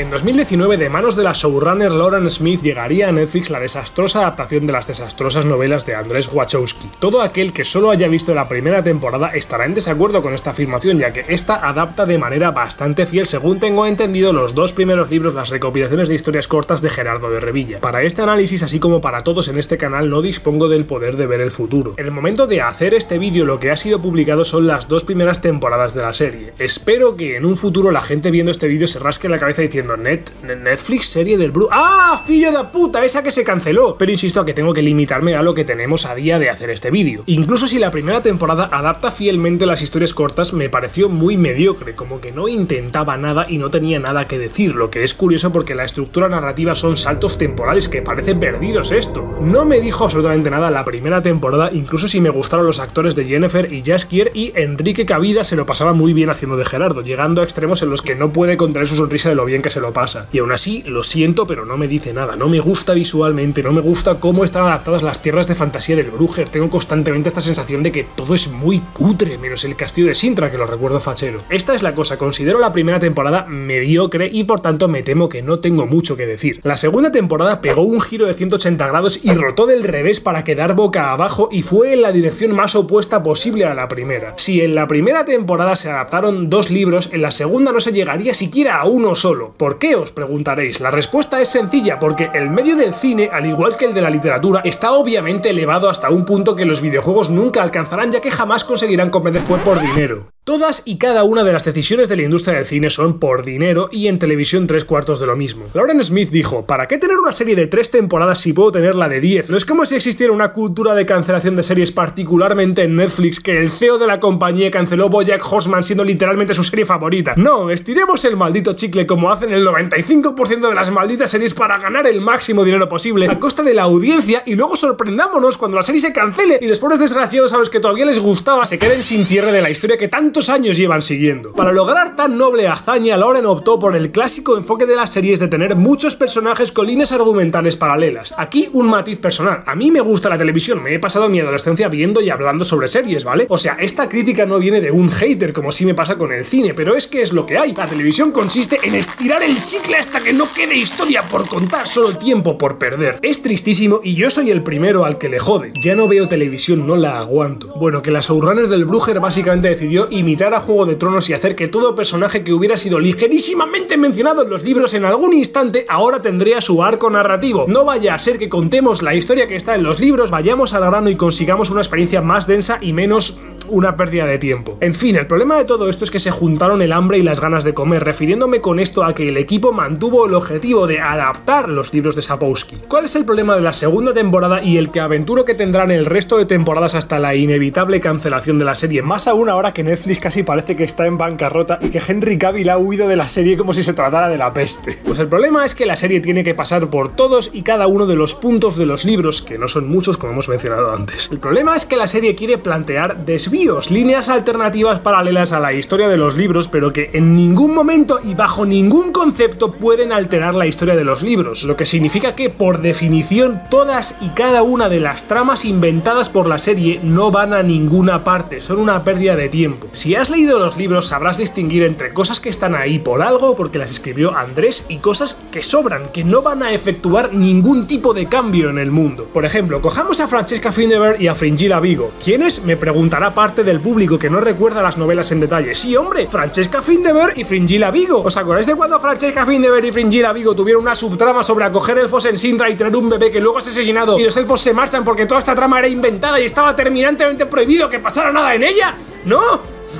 En 2019, de manos de la showrunner Lauren Smith, llegaría a Netflix la desastrosa adaptación de las desastrosas novelas de Andrés Wachowski. Todo aquel que solo haya visto la primera temporada estará en desacuerdo con esta afirmación, ya que esta adapta de manera bastante fiel, según tengo entendido, los dos primeros libros, las recopilaciones de historias cortas de Gerardo de Revilla. Para este análisis, así como para todos en este canal, no dispongo del poder de ver el futuro. En el momento de hacer este vídeo, lo que ha sido publicado son las dos primeras temporadas de la serie. Espero que en un futuro la gente viendo este vídeo se rasque la cabeza diciendo Net, Netflix serie del Bru. ¡Ah! ¡Fillo de puta! Esa que se canceló. Pero insisto a que tengo que limitarme a lo que tenemos a día de hacer este vídeo. Incluso si la primera temporada adapta fielmente las historias cortas, me pareció muy mediocre, como que no intentaba nada y no tenía nada que decir, lo que es curioso porque la estructura narrativa son saltos temporales que parecen perdidos esto. No me dijo absolutamente nada la primera temporada, incluso si me gustaron los actores de Jennifer y Jaskier y Enrique Cavida se lo pasaba muy bien haciendo de Gerardo, llegando a extremos en los que no puede contraer su sonrisa de lo bien que se lo pasa. Y aún así, lo siento, pero no me dice nada. No me gusta visualmente, no me gusta cómo están adaptadas las tierras de fantasía del Bruger. Tengo constantemente esta sensación de que todo es muy cutre, menos el castillo de Sintra, que lo recuerdo fachero. Esta es la cosa, considero la primera temporada mediocre y por tanto me temo que no tengo mucho que decir. La segunda temporada pegó un giro de 180 grados y rotó del revés para quedar boca abajo y fue en la dirección más opuesta posible a la primera. Si en la primera temporada se adaptaron dos libros, en la segunda no se llegaría siquiera a uno solo. ¿Por qué os preguntaréis? La respuesta es sencilla, porque el medio del cine, al igual que el de la literatura, está obviamente elevado hasta un punto que los videojuegos nunca alcanzarán ya que jamás conseguirán comprender fue por dinero. Todas y cada una de las decisiones de la industria del cine son por dinero y en televisión tres cuartos de lo mismo. Lauren Smith dijo, ¿para qué tener una serie de tres temporadas si puedo tener la de 10? No es como si existiera una cultura de cancelación de series particularmente en Netflix que el CEO de la compañía canceló Bojack Horseman siendo literalmente su serie favorita. No, estiremos el maldito chicle como hacen el 95% de las malditas series para ganar el máximo dinero posible a costa de la audiencia y luego sorprendámonos cuando la serie se cancele y los pobres desgraciados a los que todavía les gustaba se queden sin cierre de la historia que tanto años llevan siguiendo. Para lograr tan noble hazaña, Lauren optó por el clásico enfoque de las series de tener muchos personajes con líneas argumentales paralelas. Aquí un matiz personal. A mí me gusta la televisión, me he pasado mi adolescencia viendo y hablando sobre series, ¿vale? O sea, esta crítica no viene de un hater como si me pasa con el cine, pero es que es lo que hay. La televisión consiste en estirar el chicle hasta que no quede historia por contar, solo tiempo por perder. Es tristísimo y yo soy el primero al que le jode. Ya no veo televisión, no la aguanto. Bueno, que la showrunner del Bruger básicamente decidió imitar a Juego de Tronos y hacer que todo personaje que hubiera sido ligerísimamente mencionado en los libros en algún instante ahora tendría su arco narrativo. No vaya a ser que contemos la historia que está en los libros, vayamos al grano y consigamos una experiencia más densa y menos una pérdida de tiempo. En fin, el problema de todo esto es que se juntaron el hambre y las ganas de comer, refiriéndome con esto a que el equipo mantuvo el objetivo de adaptar los libros de Sapowski. ¿Cuál es el problema de la segunda temporada y el que aventuro que tendrán el resto de temporadas hasta la inevitable cancelación de la serie? Más aún ahora que Netflix casi parece que está en bancarrota y que Henry Cavill ha huido de la serie como si se tratara de la peste. Pues el problema es que la serie tiene que pasar por todos y cada uno de los puntos de los libros, que no son muchos como hemos mencionado antes. El problema es que la serie quiere plantear desvíos líneas alternativas paralelas a la historia de los libros, pero que en ningún momento y bajo ningún concepto pueden alterar la historia de los libros, lo que significa que, por definición, todas y cada una de las tramas inventadas por la serie no van a ninguna parte, son una pérdida de tiempo. Si has leído los libros sabrás distinguir entre cosas que están ahí por algo, porque las escribió Andrés, y cosas que sobran, que no van a efectuar ningún tipo de cambio en el mundo. Por ejemplo, cojamos a Francesca Findever y a Fringilla Vigo, quienes, me preguntará parte del público que no recuerda las novelas en detalle. Sí, hombre, Francesca Findever y Fringilla Vigo. ¿Os acordáis de cuando Francesca Findever y Fringilla Vigo tuvieron una subtrama sobre acoger elfos en Sintra y tener un bebé que luego es asesinado y los elfos se marchan porque toda esta trama era inventada y estaba terminantemente prohibido que pasara nada en ella? ¿No?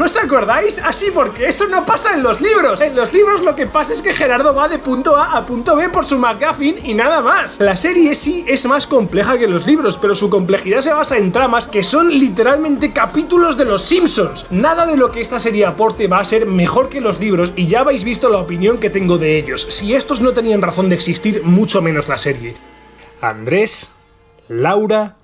¿No os acordáis? Así porque eso no pasa en los libros. En los libros lo que pasa es que Gerardo va de punto A a punto B por su McGuffin y nada más. La serie sí es más compleja que los libros, pero su complejidad se basa en tramas que son literalmente capítulos de los Simpsons. Nada de lo que esta serie aporte va a ser mejor que los libros y ya habéis visto la opinión que tengo de ellos. Si estos no tenían razón de existir, mucho menos la serie. Andrés, Laura,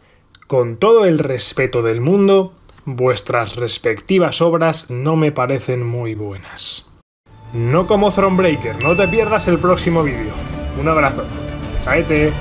con todo el respeto del mundo, vuestras respectivas obras no me parecen muy buenas. No como Thronebreaker, no te pierdas el próximo vídeo. Un abrazo. Chaete.